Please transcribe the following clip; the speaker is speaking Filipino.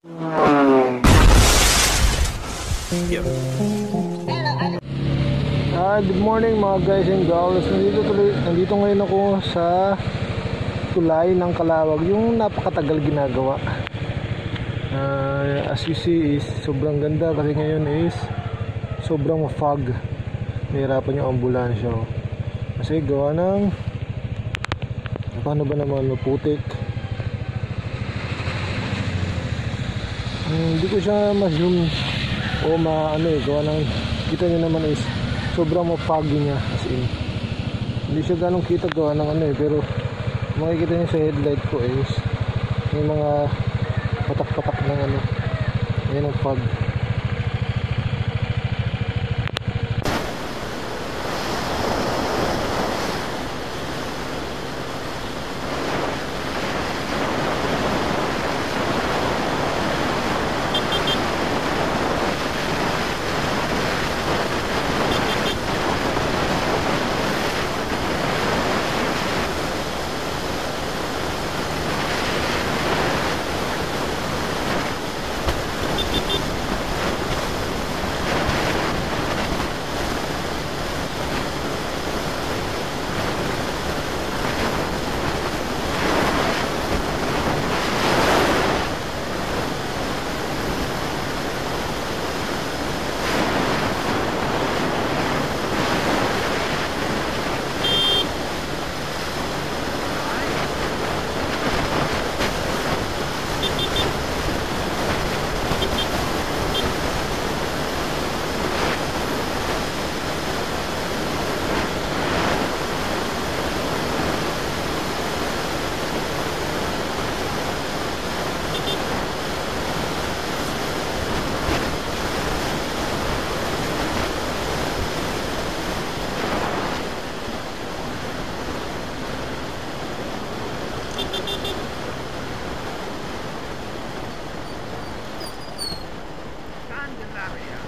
Ah, good morning mga guys and girls. Nandito tuloy, nandito ngayon ako sa tulay ng Kalawag. Yung napakatagal ginagawa. Ah, as you see is sobrang ganda kasi ngayon is sobrang fog. Nahirapan yung ambulansya. Kasi gawa ng paano ba naman maputik. Hindi ko siya ma-zoom. O ma ano eh gawa ng kita nyo naman is sobrang mapagi niya as in. Hindi siya ganong kita gawa ng ano eh pero makikita niyo sa headlight ko is may mga patak-patak ng ano yan ang fog area.